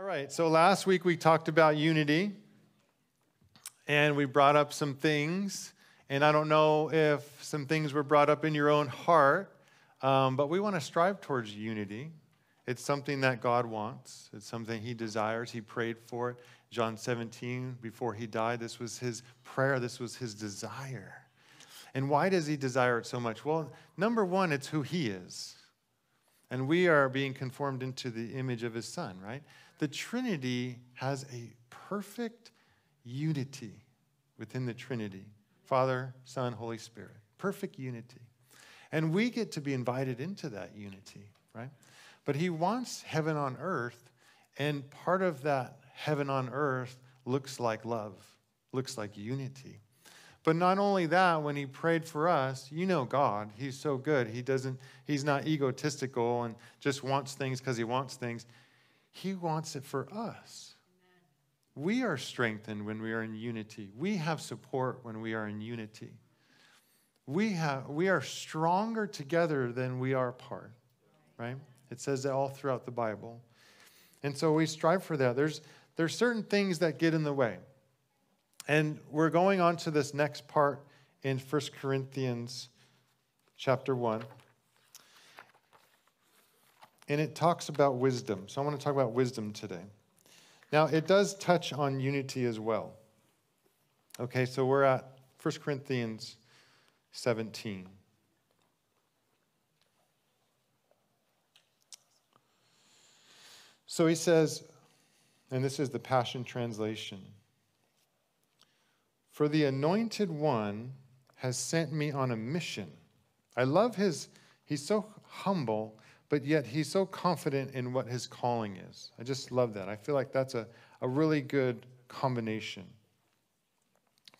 All right, so last week we talked about unity and we brought up some things. And I don't know if some things were brought up in your own heart, um, but we want to strive towards unity. It's something that God wants, it's something He desires. He prayed for it. John 17, before He died, this was His prayer, this was His desire. And why does He desire it so much? Well, number one, it's who He is. And we are being conformed into the image of His Son, right? The Trinity has a perfect unity within the Trinity Father, Son, Holy Spirit. Perfect unity. And we get to be invited into that unity, right? But He wants heaven on earth, and part of that heaven on earth looks like love, looks like unity. But not only that, when he prayed for us, you know God, he's so good. He doesn't he's not egotistical and just wants things because he wants things. He wants it for us. We are strengthened when we are in unity. We have support when we are in unity. We, have, we are stronger together than we are apart, right? It says that all throughout the Bible. And so we strive for that. There's, there's certain things that get in the way. And we're going on to this next part in 1 Corinthians chapter 1 and it talks about wisdom. So I want to talk about wisdom today. Now, it does touch on unity as well. Okay, so we're at 1 Corinthians 17. So he says, and this is the Passion Translation For the anointed one has sent me on a mission. I love his, he's so humble but yet he's so confident in what his calling is. I just love that. I feel like that's a, a really good combination.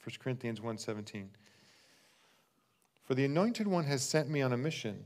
1 Corinthians 1:17. For the anointed one has sent me on a mission,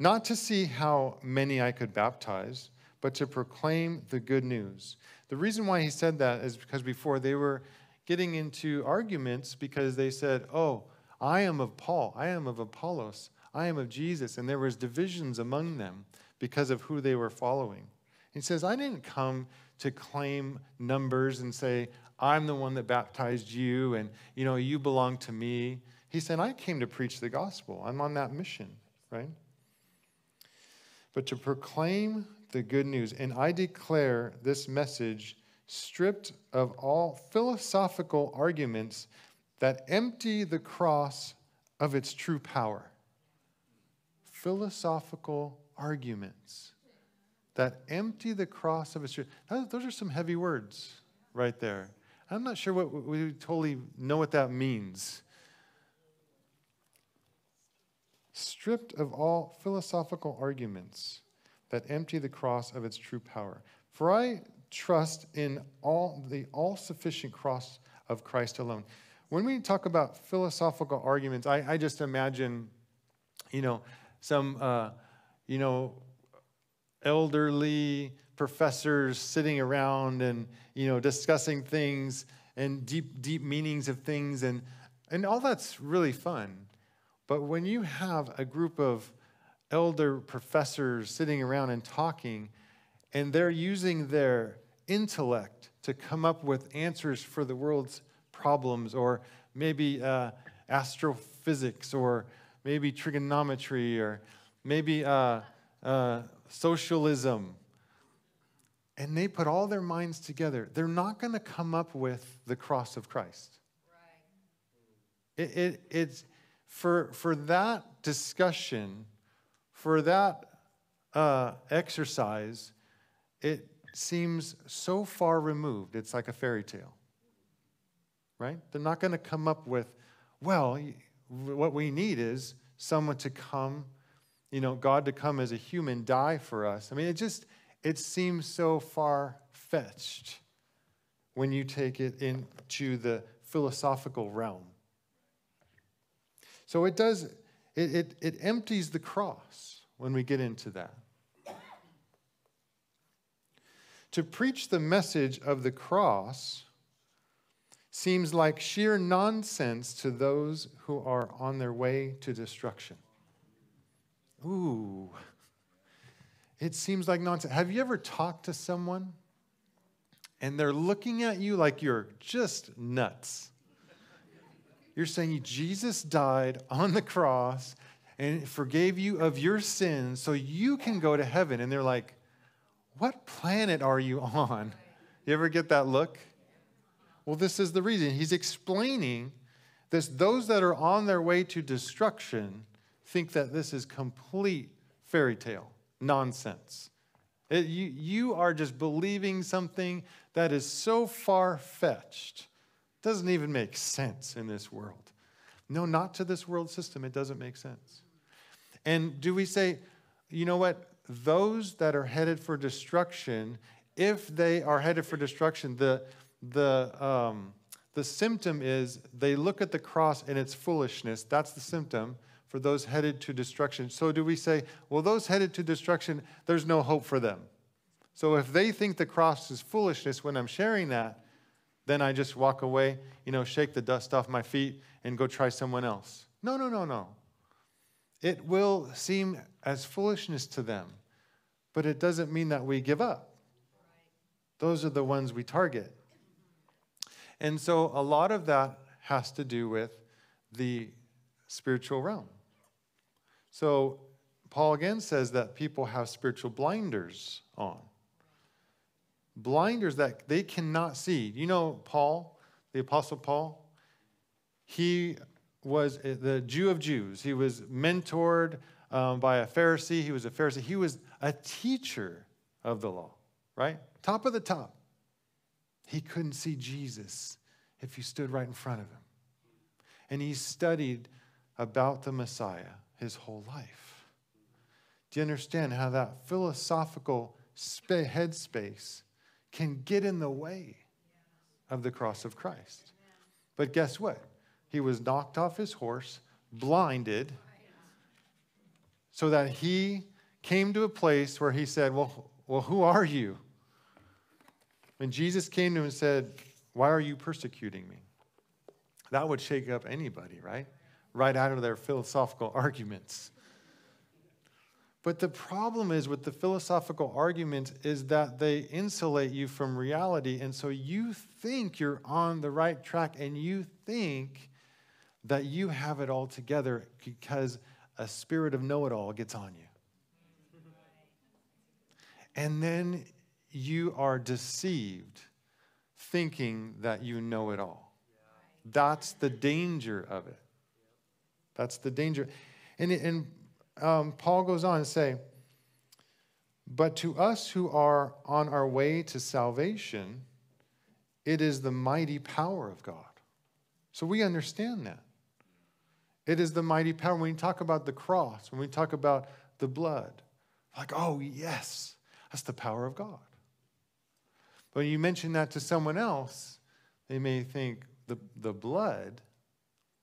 not to see how many I could baptize, but to proclaim the good news. The reason why he said that is because before they were getting into arguments because they said, "Oh, I am of Paul, I am of Apollos, I am of Jesus. And there was divisions among them because of who they were following. He says, I didn't come to claim numbers and say, I'm the one that baptized you and you know you belong to me. He said, I came to preach the gospel. I'm on that mission, right? But to proclaim the good news. And I declare this message stripped of all philosophical arguments that empty the cross of its true power philosophical arguments that empty the cross of its truth. Those are some heavy words right there. I'm not sure what we totally know what that means. Stripped of all philosophical arguments that empty the cross of its true power. For I trust in all the all-sufficient cross of Christ alone. When we talk about philosophical arguments, I, I just imagine, you know, some, uh, you know, elderly professors sitting around and, you know, discussing things and deep, deep meanings of things. And, and all that's really fun. But when you have a group of elder professors sitting around and talking, and they're using their intellect to come up with answers for the world's problems, or maybe uh, astrophysics, or maybe trigonometry or maybe uh, uh, socialism. And they put all their minds together. They're not going to come up with the cross of Christ. Right. It, it, it's for, for that discussion, for that uh, exercise, it seems so far removed. It's like a fairy tale, right? They're not going to come up with, well, what we need is someone to come, you know, God to come as a human, die for us. I mean, it just, it seems so far fetched when you take it into the philosophical realm. So it does, it, it, it empties the cross when we get into that. To preach the message of the cross seems like sheer nonsense to those who are on their way to destruction. Ooh, it seems like nonsense. Have you ever talked to someone and they're looking at you like you're just nuts. You're saying Jesus died on the cross and forgave you of your sins so you can go to heaven. And they're like, What planet are you on? You ever get that look? Well, this is the reason. He's explaining this. Those that are on their way to destruction think that this is complete fairy tale nonsense. It, you, you are just believing something that is so far fetched, doesn't even make sense in this world. No, not to this world system. It doesn't make sense. And do we say, you know what? Those that are headed for destruction, if they are headed for destruction, the, the, um, the symptom is they look at the cross and its foolishness. That's the symptom for those headed to destruction. So do we say, well, those headed to destruction, there's no hope for them? So if they think the cross is foolishness when I'm sharing that, then I just walk away, you know, shake the dust off my feet and go try someone else. No, no, no, no. It will seem as foolishness to them, but it doesn't mean that we give up. Those are the ones we target. And so a lot of that has to do with the spiritual realm. So Paul again says that people have spiritual blinders on. Blinders that they cannot see. You know, Paul, the Apostle Paul, he was the Jew of Jews. He was mentored um, by a Pharisee. He was a Pharisee. He was a teacher of the law, right? Top of the top. He couldn't see Jesus if he stood right in front of him. And he studied about the Messiah his whole life. Do you understand how that philosophical headspace can get in the way of the cross of Christ? But guess what? He was knocked off his horse, blinded, so that he came to a place where he said, Well, well who are you? When Jesus came to him and said, Why are you persecuting me? That would shake up anybody, right? right out of their philosophical arguments. But the problem is with the philosophical arguments is that they insulate you from reality. And so you think you're on the right track and you think that you have it all together because a spirit of know it all gets on you. And then you are deceived thinking that you know it all. That's the danger of it. That's the danger. And, and um, Paul goes on to say, But to us who are on our way to salvation, it is the mighty power of God. So we understand that. It is the mighty power. When we talk about the cross, when we talk about the blood, like, oh, yes, that's the power of God. But you mention that to someone else, they may think the, the blood,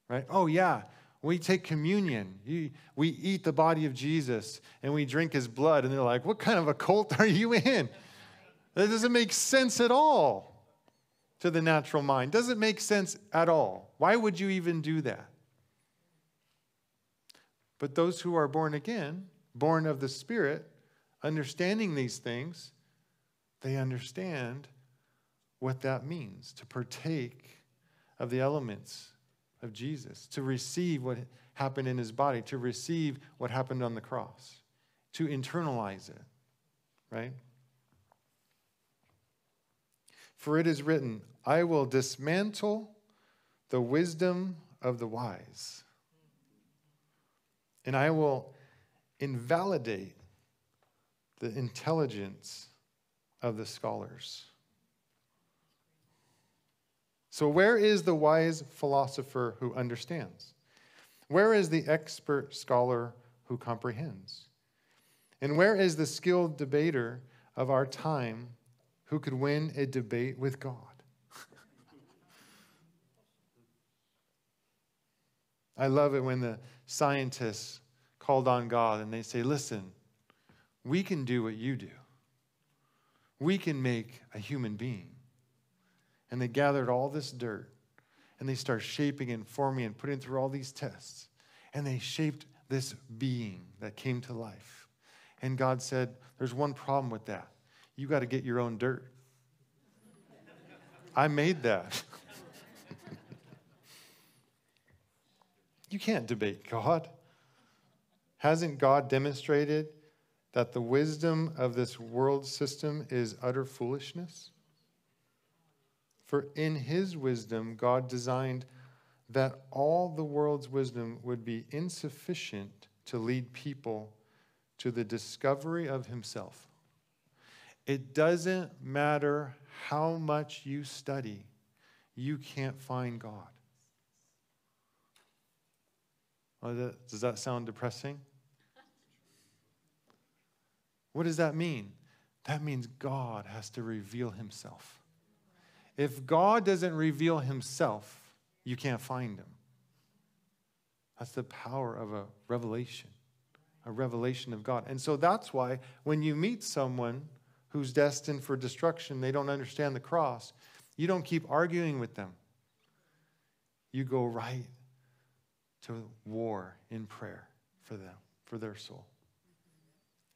right? Oh, yeah, we take communion. We eat the body of Jesus and we drink his blood. And they're like, what kind of a cult are you in? That doesn't make sense at all to the natural mind. Doesn't make sense at all. Why would you even do that? But those who are born again, born of the Spirit, understanding these things, they understand what that means to partake of the elements of Jesus, to receive what happened in his body, to receive what happened on the cross, to internalize it, right? For it is written, I will dismantle the wisdom of the wise, and I will invalidate the intelligence of the scholars. So, where is the wise philosopher who understands? Where is the expert scholar who comprehends? And where is the skilled debater of our time who could win a debate with God? I love it when the scientists called on God and they say, Listen, we can do what you do. We can make a human being. And they gathered all this dirt and they start shaping and forming and putting through all these tests. And they shaped this being that came to life. And God said, There's one problem with that. You got to get your own dirt. I made that. you can't debate God. Hasn't God demonstrated that the wisdom of this world system is utter foolishness? For in his wisdom, God designed that all the world's wisdom would be insufficient to lead people to the discovery of himself. It doesn't matter how much you study, you can't find God. does that sound depressing? What does that mean? That means God has to reveal himself. If God doesn't reveal himself, you can't find him. That's the power of a revelation, a revelation of God. And so that's why when you meet someone who's destined for destruction, they don't understand the cross, you don't keep arguing with them. You go right to war in prayer for them, for their soul.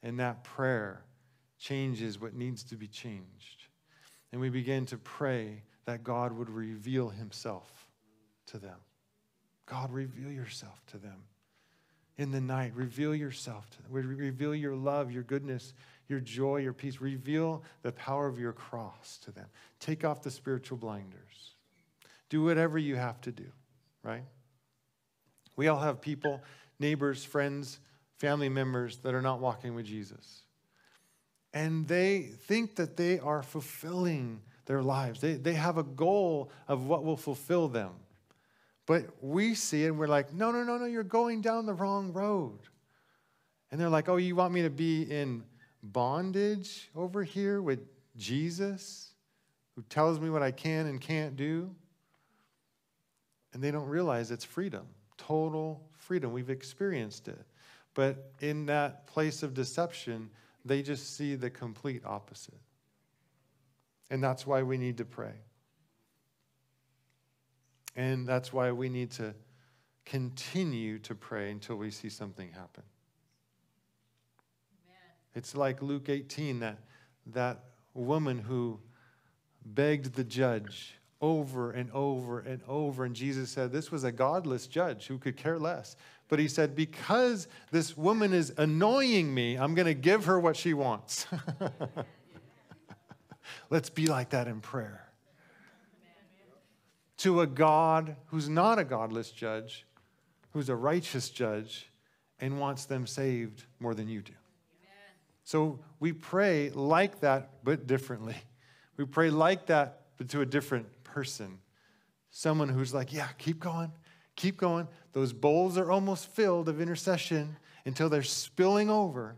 And that prayer changes what needs to be changed. And we begin to pray that God would reveal himself to them. God, reveal yourself to them. In the night, reveal yourself to them. Reveal your love, your goodness, your joy, your peace. Reveal the power of your cross to them. Take off the spiritual blinders. Do whatever you have to do, right? We all have people, neighbors, friends, family members that are not walking with Jesus. And they think that they are fulfilling their lives. They, they have a goal of what will fulfill them. But we see it and we're like, no, no, no, no, you're going down the wrong road. And they're like, oh, you want me to be in bondage over here with Jesus, who tells me what I can and can't do? And they don't realize it's freedom, total freedom. We've experienced it. But in that place of deception, they just see the complete opposite. And that's why we need to pray. And that's why we need to continue to pray until we see something happen. Amen. It's like Luke 18, that, that woman who begged the judge over and over and over. And Jesus said this was a godless judge who could care less. But he said, Because this woman is annoying me, I'm going to give her what she wants. Let's be like that in prayer to a God who's not a godless judge, who's a righteous judge, and wants them saved more than you do. So we pray like that, but differently. We pray like that, but to a different person. Someone who's like, yeah, keep going, keep going. Those bowls are almost filled of intercession until they're spilling over.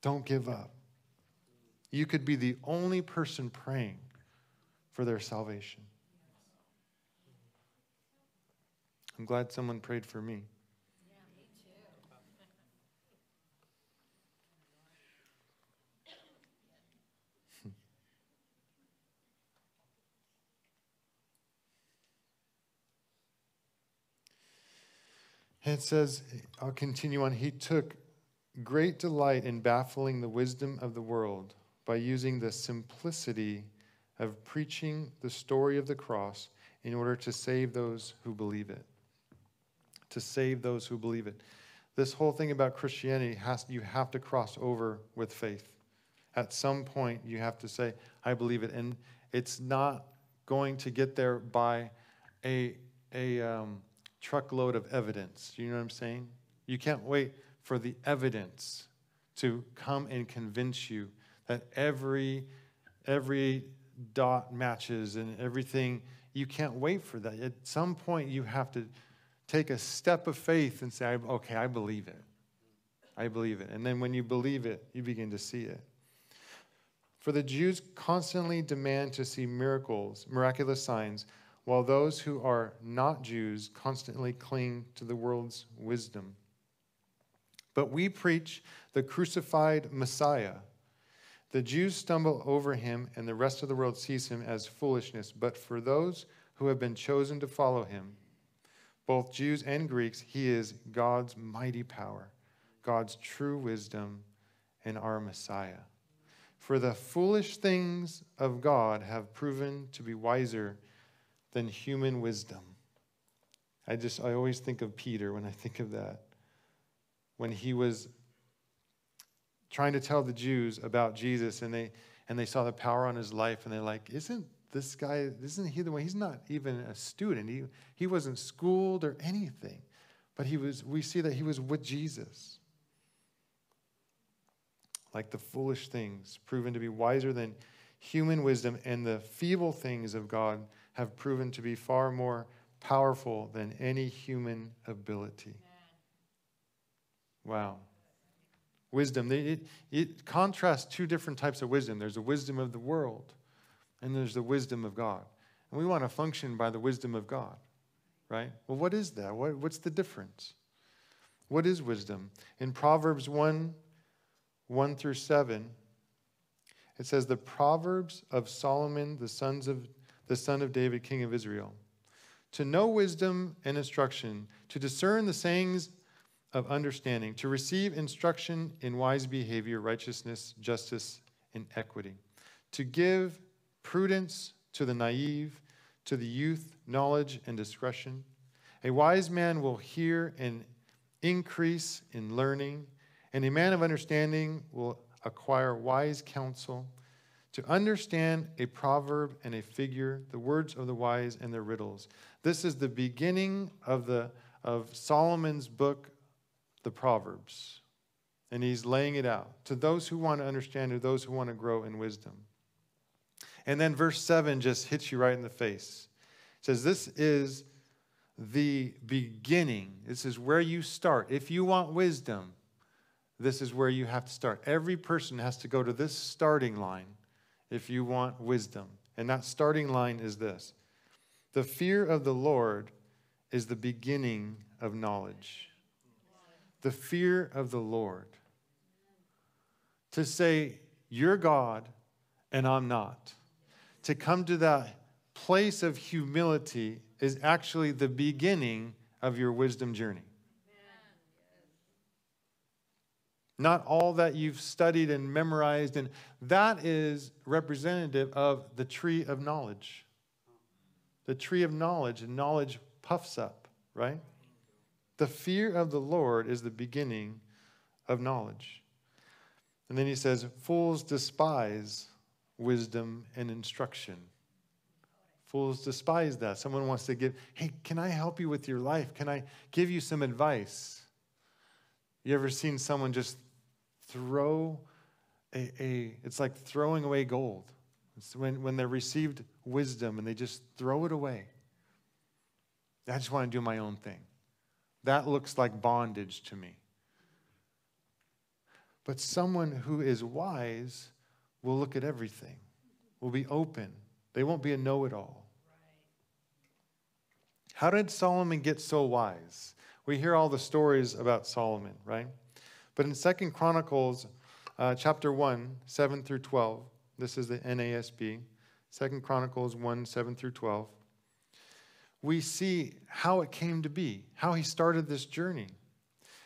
Don't give up. You could be the only person praying for their salvation. I'm glad someone prayed for me. It says, I'll continue on. He took great delight in baffling the wisdom of the world by using the simplicity of preaching the story of the cross in order to save those who believe it. To save those who believe it. This whole thing about Christianity has you have to cross over with faith. At some point you have to say, I believe it. And it's not going to get there by a, a um, truckload of evidence. You know what I'm saying? You can't wait for the evidence to come and convince you that every every dot matches and everything. You can't wait for that. At some point, you have to take a step of faith and say, okay, I believe it. I believe it. And then when you believe it, you begin to see it. For the Jews constantly demand to see miracles, miraculous signs, while those who are not Jews constantly cling to the world's wisdom. But we preach the crucified Messiah the Jews stumble over him, and the rest of the world sees him as foolishness. But for those who have been chosen to follow him, both Jews and Greeks, he is God's mighty power, God's true wisdom, and our Messiah. For the foolish things of God have proven to be wiser than human wisdom. I just, I always think of Peter when I think of that. When he was trying to tell the Jews about Jesus and they, and they saw the power on his life and they're like, isn't this guy, isn't he the one? He's not even a student. He, he wasn't schooled or anything. But he was, we see that he was with Jesus like the foolish things, proven to be wiser than human wisdom, and the feeble things of God have proven to be far more powerful than any human ability. Wow. Wisdom. It, it contrasts two different types of wisdom there's the wisdom of the world, and there's the wisdom of God. And we want to function by the wisdom of God, right? Well, what is that? What, what's the difference? What is wisdom? In Proverbs 1 1 through 7, it says, The Proverbs of Solomon, the, sons of, the son of David, king of Israel. To know wisdom and instruction, to discern the sayings of understanding, to receive instruction in wise behavior, righteousness, justice, and equity, to give prudence to the naive, to the youth, knowledge and discretion. A wise man will hear and increase in learning and a man of understanding will acquire wise counsel. To understand a proverb and a figure, the words of the wise and their riddles. This is the beginning of, the, of Solomon's book, the Proverbs. And he's laying it out to those who want to understand, to those who want to grow in wisdom. And then verse 7 just hits you right in the face. It says, This is the beginning. This is where you start. If you want wisdom, this is where you have to start. Every person has to go to this starting line if you want wisdom. And that starting line is this The fear of the Lord is the beginning of knowledge. The fear of the Lord. To say, You're God and I'm not. To come to that place of humility is actually the beginning of your wisdom journey. Not all that you've studied and memorized. And that is representative of the tree of knowledge. The tree of knowledge, and knowledge puffs up, right? The fear of the Lord is the beginning of knowledge. And then he says, Fools despise wisdom and instruction. Fools despise that. Someone wants to give, hey, can I help you with your life? Can I give you some advice? You ever seen someone just throw a, a it's like throwing away gold. It's when, when they received wisdom and they just throw it away. I just want to do my own thing. That looks like bondage to me. But someone who is wise will look at everything, will be open. They won't be a know it all. How did Solomon get so wise? We hear all the stories about Solomon, right? But in Second Chronicles uh, chapter 1, 7 through 12, this is the NASB, Second Chronicles 1, 7 through 12, we see how it came to be, how he started this journey.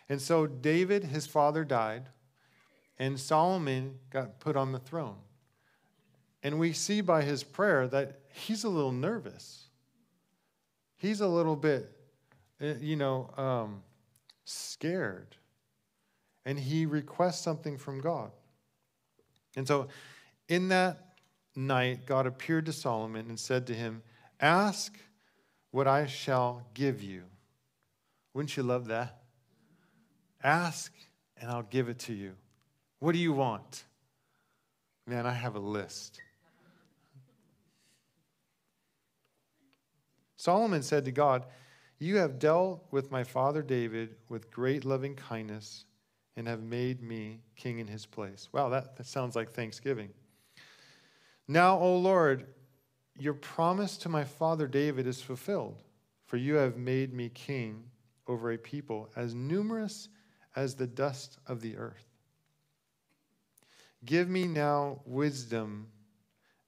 And so David, his father, died, and Solomon got put on the throne. And we see by his prayer that he's a little nervous. He's a little bit, eh, you know, um, scared and he requests something from God. And so, in that night, God appeared to Solomon and said to him, Ask what I shall give you. Wouldn't you love that? Ask and I'll give it to you. What do you want? Man, I have a list. Solomon said to God, You have dealt with my father David with great loving kindness and have made me king in his place. Wow, that, that sounds like thanksgiving. Now, O Lord, your promise to my father David is fulfilled, for you have made me king over a people as numerous as the dust of the earth. Give me now wisdom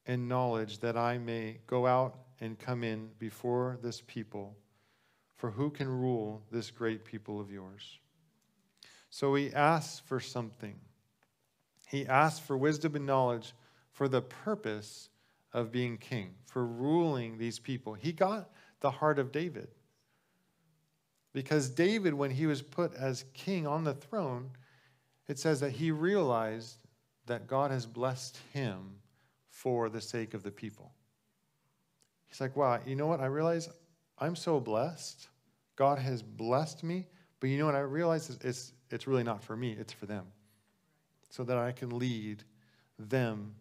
and knowledge that I may go out and come in before this people, for who can rule this great people of yours? So he asks for something. He asked for wisdom and knowledge for the purpose of being king, for ruling these people. He got the heart of David. Because David, when he was put as king on the throne, it says that he realized that God has blessed him for the sake of the people. He's like, wow, you know what? I realize I'm so blessed. God has blessed me, but you know what? I realize it's, it's really not for me, it's for them. So that I can lead them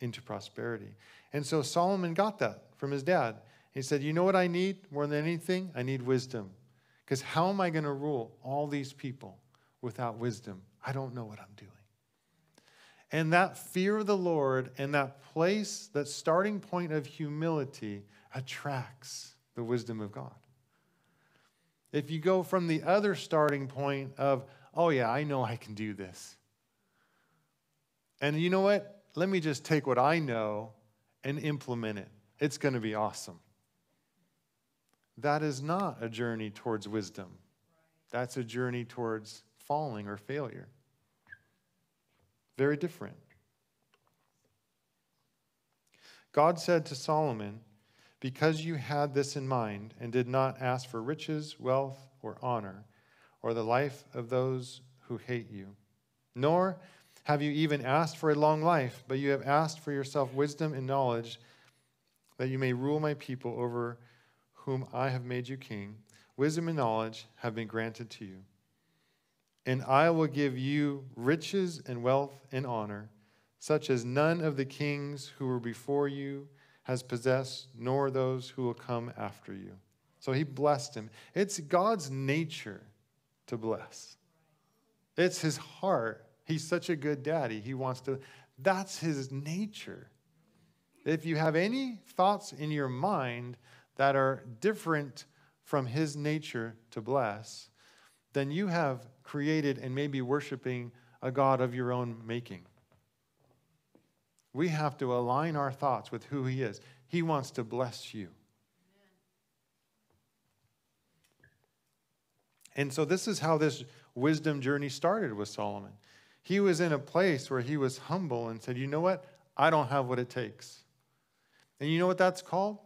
into prosperity. And so Solomon got that from his dad. He said, You know what I need more than anything? I need wisdom. Because how am I going to rule all these people without wisdom? I don't know what I'm doing. And that fear of the Lord and that place, that starting point of humility, attracts the wisdom of God. If you go from the other starting point of, oh, yeah, I know I can do this. And you know what? Let me just take what I know and implement it. It's going to be awesome. That is not a journey towards wisdom. That's a journey towards falling or failure. Very different. God said to Solomon, Because you had this in mind and did not ask for riches, wealth, or honor, or the life of those who hate you, nor have you even asked for a long life, but you have asked for yourself wisdom and knowledge, that you may rule my people over whom I have made you king. Wisdom and knowledge have been granted to you. And I will give you riches and wealth and honor, such as none of the kings who were before you has possessed, nor those who will come after you. So he blessed him. It's God's nature to bless, it's his heart. He's such a good daddy. He wants to, that's his nature. If you have any thoughts in your mind that are different from his nature to bless, then you have created and maybe worshiping a God of your own making. We have to align our thoughts with who He is. He wants to bless you. And so, this is how this wisdom journey started with Solomon. He was in a place where he was humble and said, You know what? I don't have what it takes. And you know what that's called?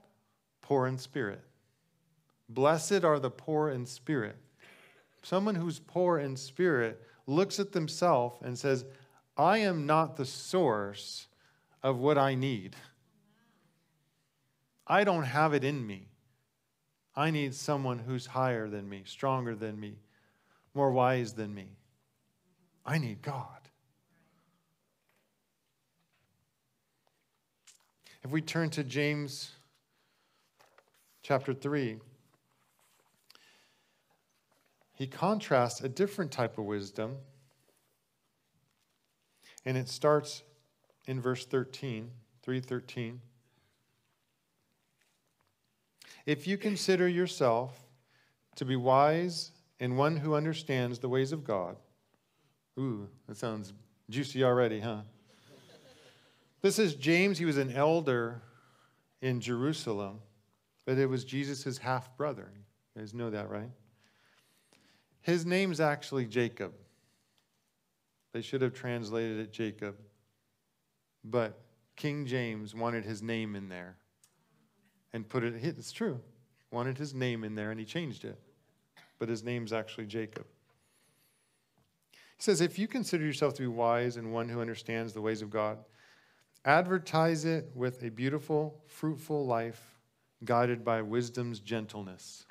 Poor in spirit. Blessed are the poor in spirit someone who's poor in spirit looks at themselves and says, I am not the source of what I need. I don't have it in me. I need someone who's higher than me, stronger than me, more wise than me. I need God. If we turn to James chapter 3, he contrasts a different type of wisdom. And it starts in verse 13, 313. If you consider yourself to be wise and one who understands the ways of God, ooh, that sounds juicy already, huh? This is James. He was an elder in Jerusalem, but it was Jesus' half brother. You guys know that, right? His name's actually Jacob. They should have translated it Jacob. But King James wanted his name in there and put it, it's true, wanted his name in there and he changed it. But his name's actually Jacob. He says, If you consider yourself to be wise and one who understands the ways of God, advertise it with a beautiful, fruitful life guided by wisdom's gentleness.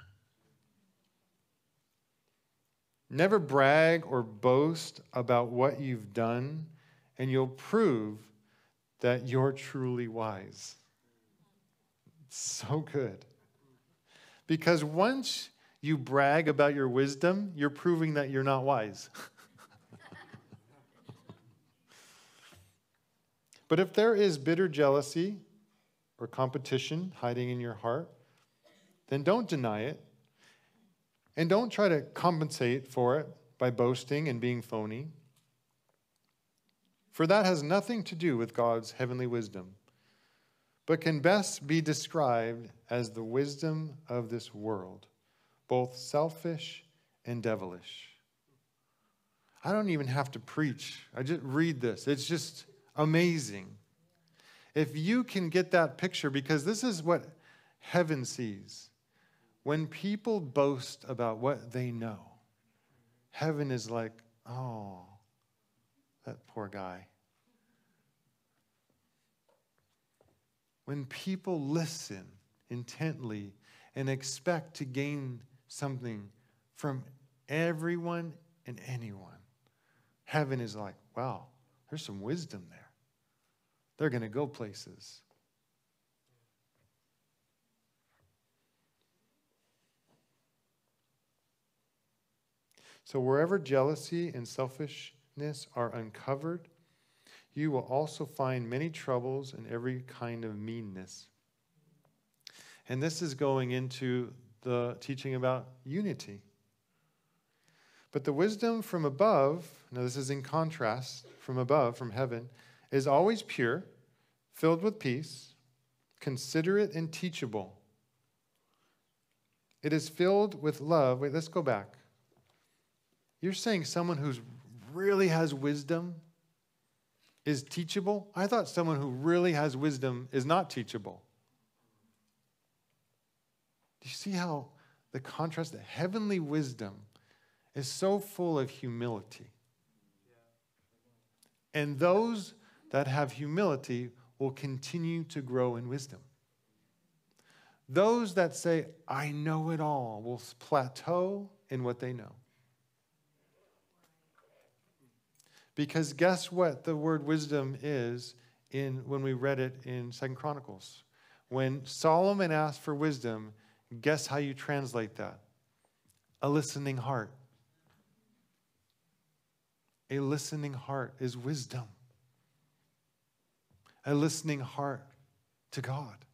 Never brag or boast about what you've done, and you'll prove that you're truly wise. So good. Because once you brag about your wisdom, you're proving that you're not wise. but if there is bitter jealousy or competition hiding in your heart, then don't deny it and don't try to compensate for it by boasting and being phony. For that has nothing to do with God's heavenly wisdom, but can best be described as the wisdom of this world, both selfish and devilish. I don't even have to preach. I just read this. It's just amazing. If you can get that picture, because this is what heaven sees. When people boast about what they know, heaven is like, oh, that poor guy. When people listen intently and expect to gain something from everyone and anyone, heaven is like, wow, there's some wisdom there. They're going to go places. So, wherever jealousy and selfishness are uncovered, you will also find many troubles and every kind of meanness. And this is going into the teaching about unity. But the wisdom from above, now this is in contrast from above, from heaven, is always pure, filled with peace, considerate and teachable. It is filled with love. Wait, let's go back. You're saying someone who really has wisdom is teachable? I thought someone who really has wisdom is not teachable. Do you see how the contrast, the heavenly wisdom, is so full of humility? And those that have humility will continue to grow in wisdom. Those that say, I know it all, will plateau in what they know. Because guess what the word wisdom is in when we read it in Second Chronicles? When Solomon asked for wisdom, guess how you translate that? A listening heart. A listening heart is wisdom. A listening heart to God.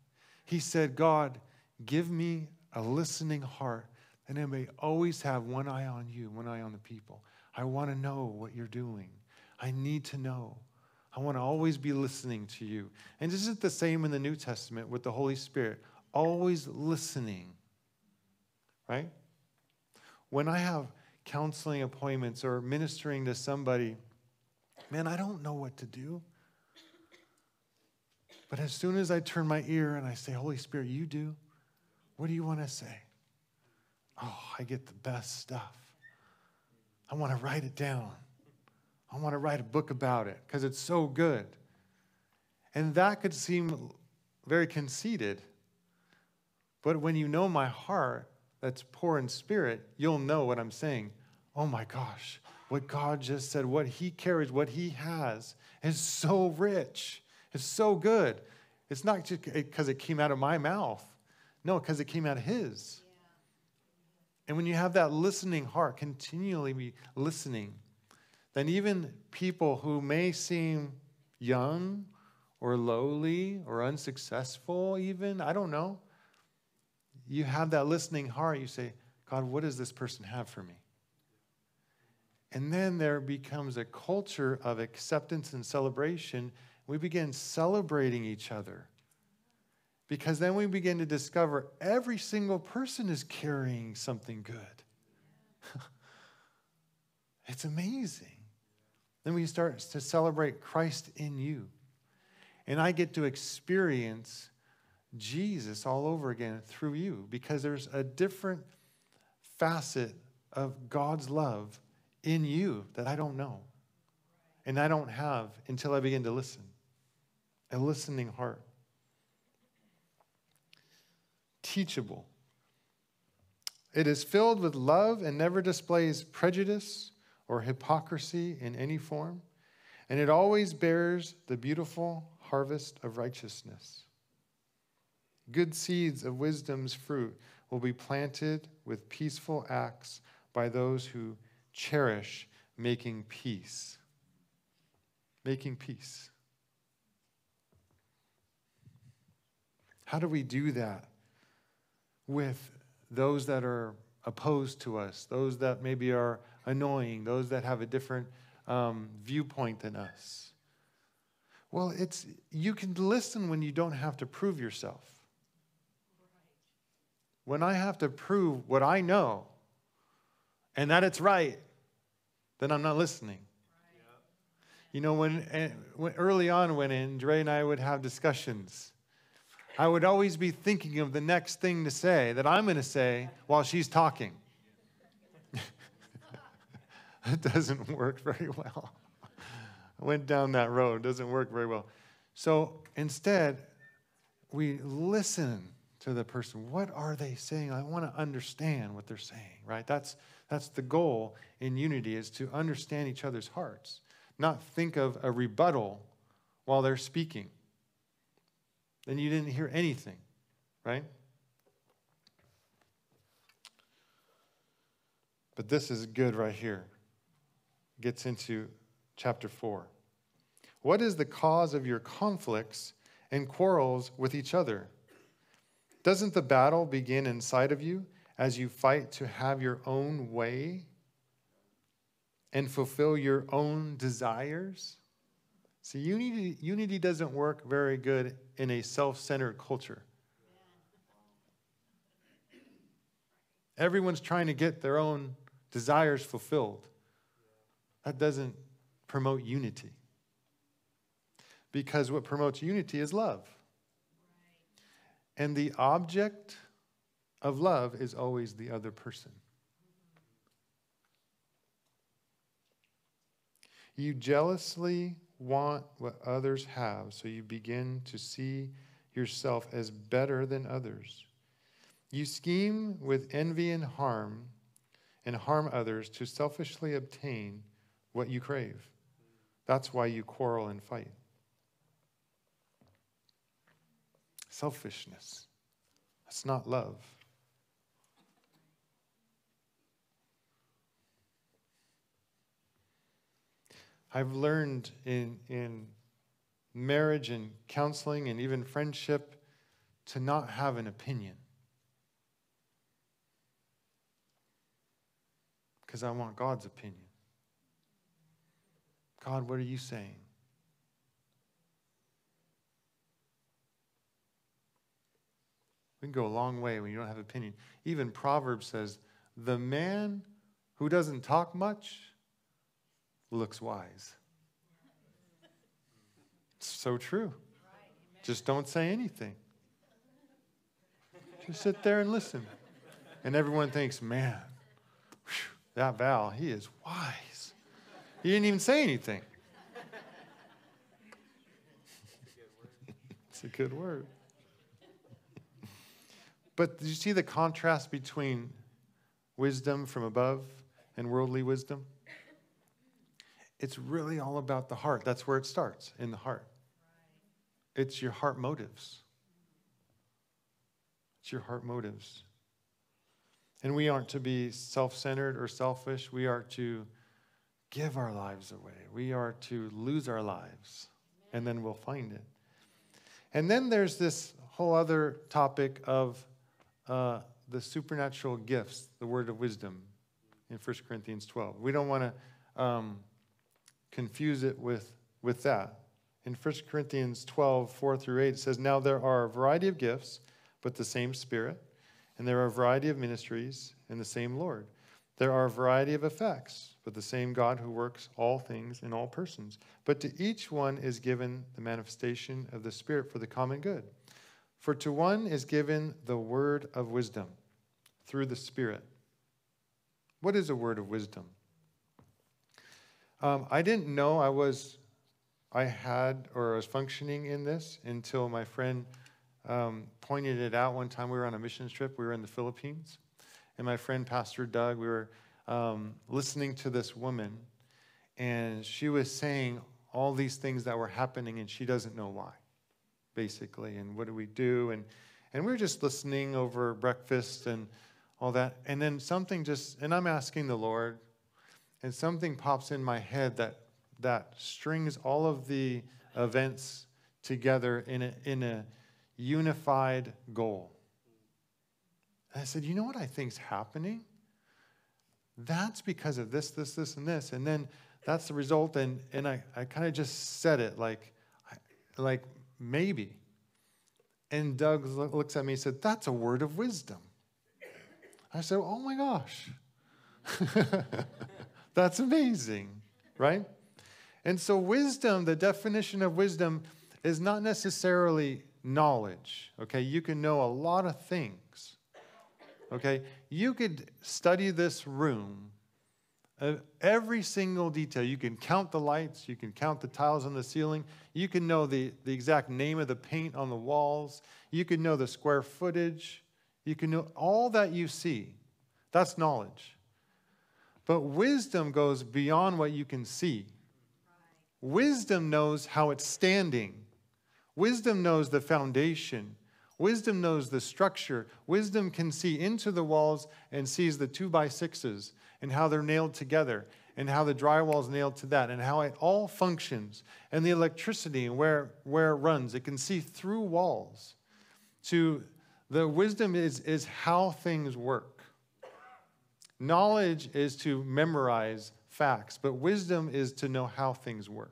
He said, God, give me a listening heart, and I may always have one eye on you, one eye on the people. I want to know what you're doing. I need to know. I want to always be listening to you. And this is the same in the New Testament with the Holy Spirit, always listening, right? When I have counseling appointments or ministering to somebody, man, I don't know what to do. But as soon as I turn my ear and I say, Holy Spirit, you do, what do you want to say? Oh, I get the best stuff. I want to write it down. I want to write a book about it because it's so good. And that could seem very conceited. But when you know my heart, that's poor in spirit, you'll know what I'm saying. Oh my gosh, what God just said, what He carries, what He has is so rich. It's so good. It's not just because eh, it came out of my mouth. No, because it came out of His. And when you have that listening heart, continually be listening, then even people who may seem young or lowly or unsuccessful, even, I don't know, you have that listening heart. You say, God, what does this person have for me? And then there becomes a culture of acceptance and celebration. We begin celebrating each other. Because then we begin to discover every single person is carrying something good. it's amazing. Then we start to celebrate Christ in you. And I get to experience Jesus all over again through you because there's a different facet of God's love in you that I don't know. And I don't have until I begin to listen. A listening heart. Teachable. It is filled with love and never displays prejudice or hypocrisy in any form, and it always bears the beautiful harvest of righteousness. Good seeds of wisdom's fruit will be planted with peaceful acts by those who cherish making peace. Making peace. How do we do that with those that are opposed to us, those that maybe are annoying, those that have a different um, viewpoint than us. Well, it's you can listen when you don't have to prove yourself. When I have to prove what I know and that it's right, then I'm not listening. You know, when, eh, when early on, when Andre and I would have discussions, I would always be thinking of the next thing to say that I'm going to say while she's talking. It doesn't work very well. I went down that road, it doesn't work very well. So instead, we listen to the person. What are they saying? I want to understand what they're saying, right? That's, that's the goal in unity is to understand each other's hearts, not think of a rebuttal while they're speaking. Then you didn't hear anything, right? But this is good right here. Gets into chapter 4. What is the cause of your conflicts and quarrels with each other? Doesn't the battle begin inside of you as you fight to have your own way and fulfill your own desires? See, unity, unity doesn't work very good in a self centered culture. Everyone's trying to get their own desires fulfilled. That doesn't promote unity. Because what promotes unity is love. And the object of love is always the other person. You jealously want what others have, so you begin to see yourself as better than others. You scheme with envy and harm and harm others to selfishly obtain what you crave. That's why you quarrel and fight. Selfishness. That's not love. I've learned in, in marriage and counseling and even friendship to not have an opinion. Because I want God's opinion. God, what are you saying? We can go a long way when you don't have opinion. Even Proverbs says, the man who doesn't talk much looks wise. It's so true. Just don't say anything. Just sit there and listen. And everyone thinks, man, whew, that Val, he is wise. He didn't even say anything. it's a good word. But do you see the contrast between wisdom from above and worldly wisdom? It's really all about the heart. That's where it starts, in the heart. It's your heart motives. It's your heart motives. And we aren't to be self centered or selfish. We are to give our lives away. We are to lose our lives, and then we'll find it. And then there's this whole other topic of uh, the supernatural gifts, the word of wisdom in 1 Corinthians 12. We don't want to um, confuse it with, with that. In 1 Corinthians 12, 4 through 8, it says, Now there are a variety of gifts, but the same Spirit, and there are a variety of ministries, and the same Lord. There are a variety of effects, but the same God who works all things in all persons. But to each one is given the manifestation of the Spirit for the common good. For to one is given the word of wisdom through the Spirit. What is a word of wisdom? Um, I didn't know I was, I had or I was functioning in this until my friend um, pointed it out one time. We were on a mission trip. We were in the Philippines, and my friend Pastor Doug, we were um, listening to this woman, and she was saying all these things that were happening, and she doesn't know why basically, and what do we do? And, and we are just listening over breakfast and all that. And then something just, and I'm asking the Lord, and something pops in my head that, that strings all of the events together in a, in a unified goal. And I said, You know what I think's happening? That's because of this, this, this, and this. And then that's the result. And, and I, I kind of just said it like, like maybe. And Doug looks at me and said, That's a word of wisdom. I said, Oh my gosh. That's amazing, right? And so, wisdom, the definition of wisdom is not necessarily knowledge, okay? You can know a lot of things, okay? You could study this room, uh, every single detail. You can count the lights, you can count the tiles on the ceiling, you can know the, the exact name of the paint on the walls, you can know the square footage, you can know all that you see. That's knowledge. But wisdom goes beyond what you can see. Wisdom knows how it's standing. Wisdom knows the foundation. Wisdom knows the structure. Wisdom can see into the walls and sees the two by sixes and how they're nailed together and how the drywall is nailed to that and how it all functions and the electricity and where, where it runs. It can see through walls. To the wisdom is, is how things work. Knowledge is to memorize facts, but wisdom is to know how things work.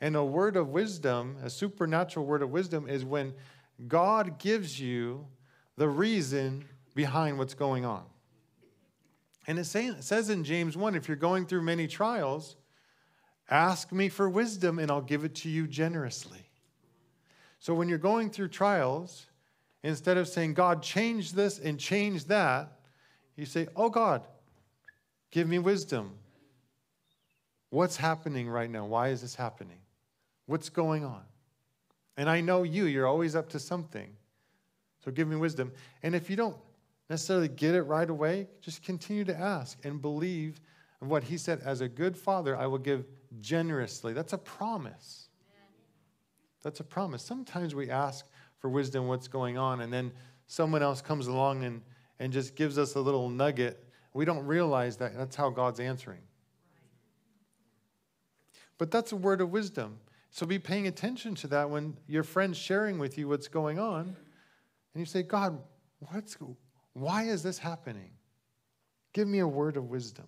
And a word of wisdom, a supernatural word of wisdom, is when God gives you the reason behind what's going on. And it, say, it says in James 1 if you're going through many trials, ask me for wisdom and I'll give it to you generously. So when you're going through trials, instead of saying, God, change this and change that, you say, Oh God, give me wisdom. What's happening right now? Why is this happening? What's going on? And I know you, you're always up to something. So give me wisdom. And if you don't necessarily get it right away, just continue to ask and believe in what he said. As a good father, I will give generously. That's a promise. That's a promise. Sometimes we ask for wisdom, what's going on, and then someone else comes along and, and just gives us a little nugget. We don't realize that that's how God's answering. But that's a word of wisdom. So be paying attention to that when your friend's sharing with you what's going on. And you say, God, what's, why is this happening? Give me a word of wisdom.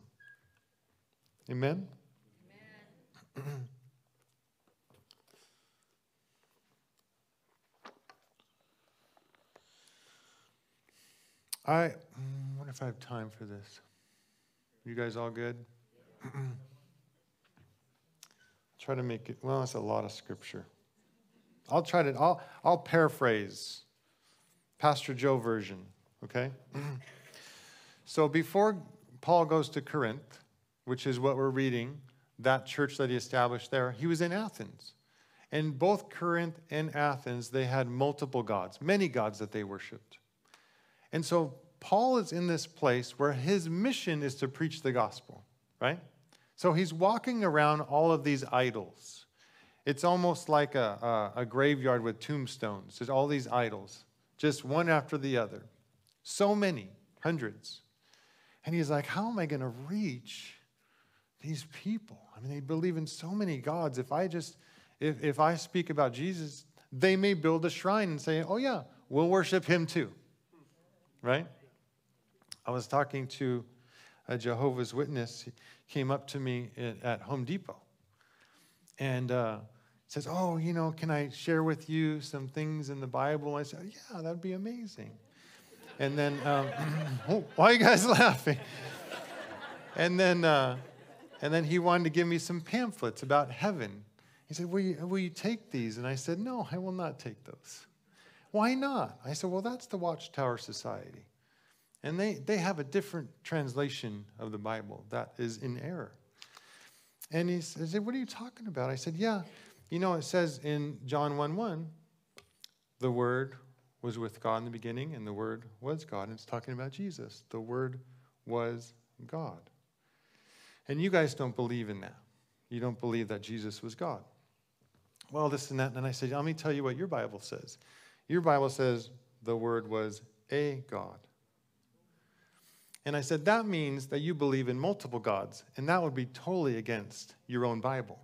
Amen? Amen. I mm, wonder if I have time for this. You guys all good? try to make it, well, it's a lot of scripture. I'll try to, I'll, I'll paraphrase Pastor Joe version, okay? so before Paul goes to Corinth, which is what we're reading, that church that he established there, he was in Athens. And both Corinth and Athens, they had multiple gods, many gods that they worshiped. And so Paul is in this place where his mission is to preach the gospel, right? So he's walking around all of these idols. It's almost like a, a, a graveyard with tombstones. There's all these idols, just one after the other. So many, hundreds. And he's like, How am I going to reach these people? I mean, they believe in so many gods. If I just, if, if I speak about Jesus, they may build a shrine and say, Oh, yeah, we'll worship him too. Right? I was talking to a Jehovah's Witness came up to me at Home Depot and uh, says, Oh, you know, can I share with you some things in the Bible? I said, Yeah, that'd be amazing. And then, um, why are you guys laughing? And then, uh, and then he wanted to give me some pamphlets about heaven. He said, will you, will you take these? And I said, No, I will not take those. Why not? I said, Well, that's the Watchtower Society. And they, they have a different translation of the Bible that is in error. And he said, What are you talking about? I said, Yeah, you know, it says in John 1 1, the Word was with God in the beginning, and the Word was God. And it's talking about Jesus. The Word was God. And you guys don't believe in that. You don't believe that Jesus was God. Well, this and that. And I said, Let me tell you what your Bible says. Your Bible says the Word was a God. And I said, That means that you believe in multiple gods, and that would be totally against your own Bible.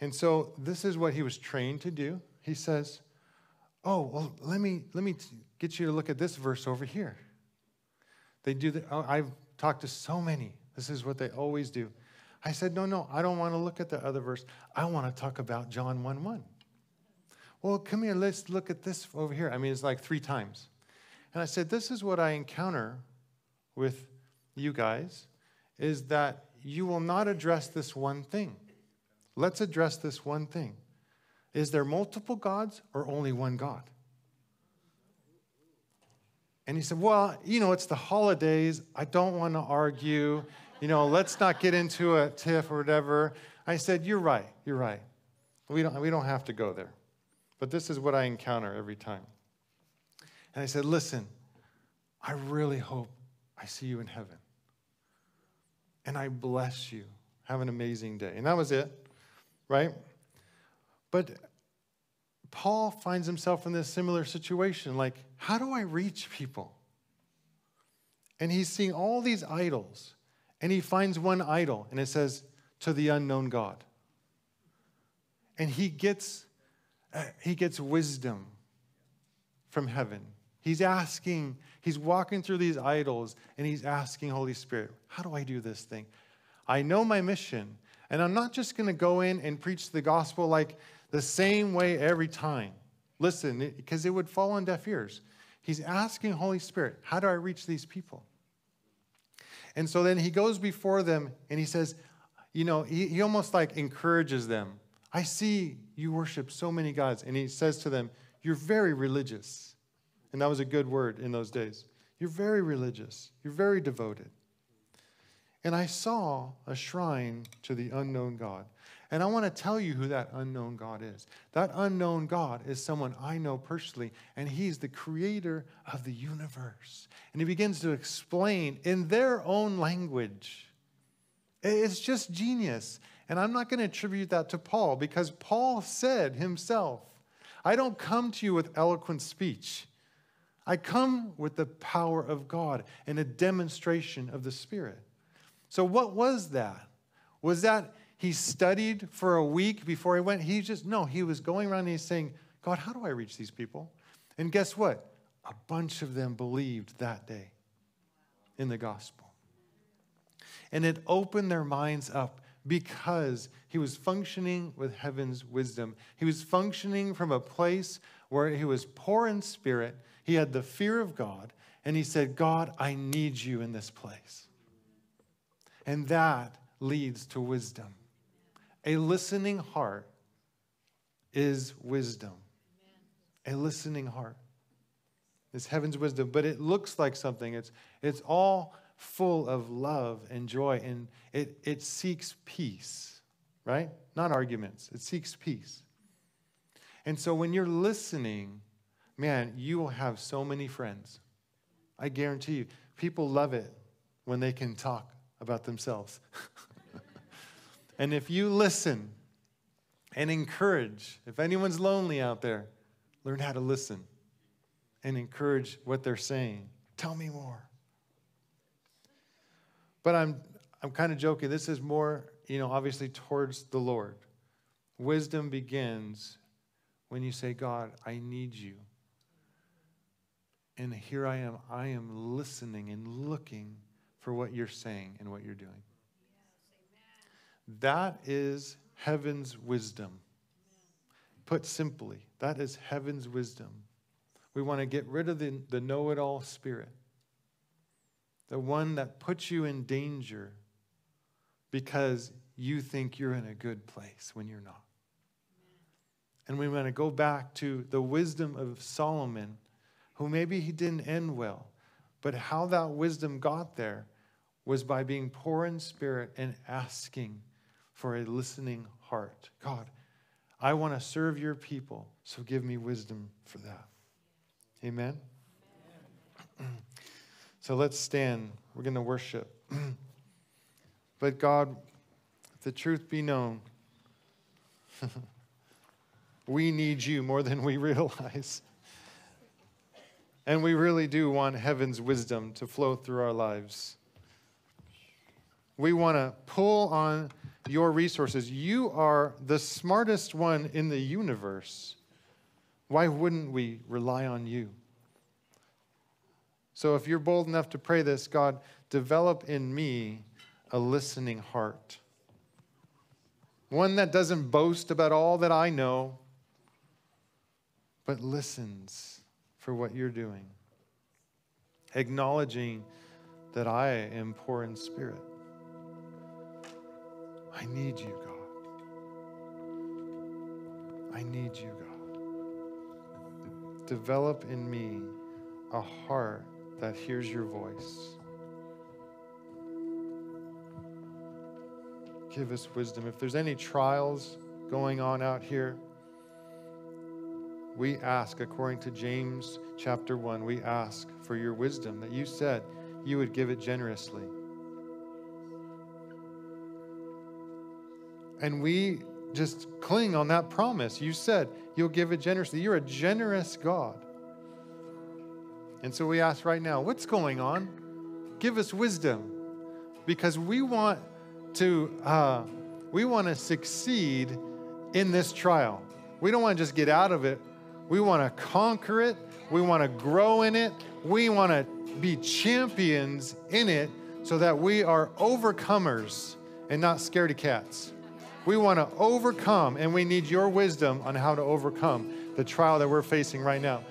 And so this is what he was trained to do. He says, Oh, well, let me, let me get you to look at this verse over here. They do that. Oh, I've talked to so many. This is what they always do. I said, No, no, I don't want to look at the other verse. I want to talk about John 1 1. Well, come here, let's look at this over here. I mean, it's like three times. And I said, This is what I encounter with you guys is that you will not address this one thing. Let's address this one thing. Is there multiple gods or only one God? And he said, Well, you know, it's the holidays. I don't want to argue. You know, let's not get into a tiff or whatever. I said, You're right. You're right. We don't, we don't have to go there. But this is what I encounter every time. And I said, Listen, I really hope I see you in heaven. And I bless you. Have an amazing day. And that was it, right? But Paul finds himself in this similar situation like, how do I reach people? And he's seeing all these idols, and he finds one idol, and it says, to the unknown God. And he gets, uh, he gets wisdom from heaven. He's asking, he's walking through these idols, and he's asking Holy Spirit, how do I do this thing? I know my mission, and I'm not just going to go in and preach the gospel like the same way every time. Listen, because it would fall on deaf ears. He's asking Holy Spirit, how do I reach these people? And so then he goes before them and he says, you know, he, he almost like encourages them. I see you worship so many gods. And he says to them, You're very religious. And that was a good word in those days. You're very religious. You're very devoted. And I saw a shrine to the unknown God. And I want to tell you who that unknown God is. That unknown God is someone I know personally, and He's the creator of the universe. And He begins to explain in their own language. It's just genius. And I'm not going to attribute that to Paul because Paul said himself, I don't come to you with eloquent speech. I come with the power of God and a demonstration of the Spirit. So, what was that? Was that he studied for a week before he went. He just, no, he was going around and he's saying, God, how do I reach these people? And guess what? A bunch of them believed that day in the gospel. And it opened their minds up because he was functioning with heaven's wisdom. He was functioning from a place where he was poor in spirit. He had the fear of God. And he said, God, I need you in this place. And that leads to wisdom. A listening heart is wisdom. A listening heart is heaven's wisdom, but it looks like something. It's, it's all full of love and joy, and it, it seeks peace, right? Not arguments, it seeks peace. And so when you're listening, man, you will have so many friends. I guarantee you, people love it when they can talk about themselves. And if you listen and encourage, if anyone's lonely out there, learn how to listen and encourage what they're saying. Tell me more. But I'm, I'm kind of joking. This is more, you know, obviously towards the Lord. Wisdom begins when you say, God, I need you. And here I am. I am listening and looking for what you're saying and what you're doing. That is heaven's wisdom. Put simply, that is heaven's wisdom. We want to get rid of the, the know it all spirit, the one that puts you in danger because you think you're in a good place when you're not. And we want to go back to the wisdom of Solomon, who maybe he didn't end well, but how that wisdom got there was by being poor in spirit and asking for a listening heart. God, I want to serve your people, so give me wisdom for that. Amen? so let's stand. We're going to worship. but God, if the truth be known, we need you more than we realize. And we really do want heaven's wisdom to flow through our lives. We want to pull on your resources. You are the smartest one in the universe. Why wouldn't we rely on you? So, if you're bold enough to pray this, God, develop in me a listening heart. One that doesn't boast about all that I know, but listens for what you're doing, acknowledging that I am poor in spirit I need you, God. I need you, God. Develop in me a heart that hears your voice. Give us wisdom. If there's any trials going on out here, we ask, according to James chapter 1, we ask for your wisdom that you said you would give it generously. And we just cling on that promise. You said you'll give it generously. You're a generous God. And so we ask right now, what's going on? Give us wisdom because we want to uh, we want to succeed in this trial. We don't want to just get out of it. We want to conquer it. We want to grow in it. We want to be champions in it so that we are overcomers and not scaredy cats. We want to overcome, and we need your wisdom on how to overcome the trial that we're facing right now.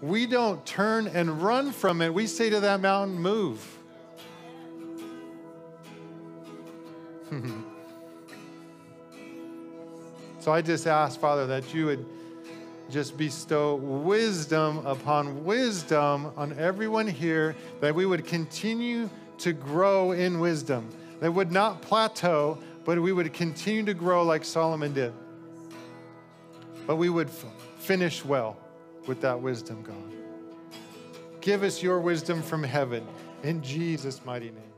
We don't turn and run from it. We say to that mountain, move. so I just ask, Father, that you would just bestow wisdom upon wisdom on everyone here, that we would continue to grow in wisdom, that would not plateau, but we would continue to grow like Solomon did. But we would f- finish well with that wisdom, God. Give us your wisdom from heaven in Jesus' mighty name.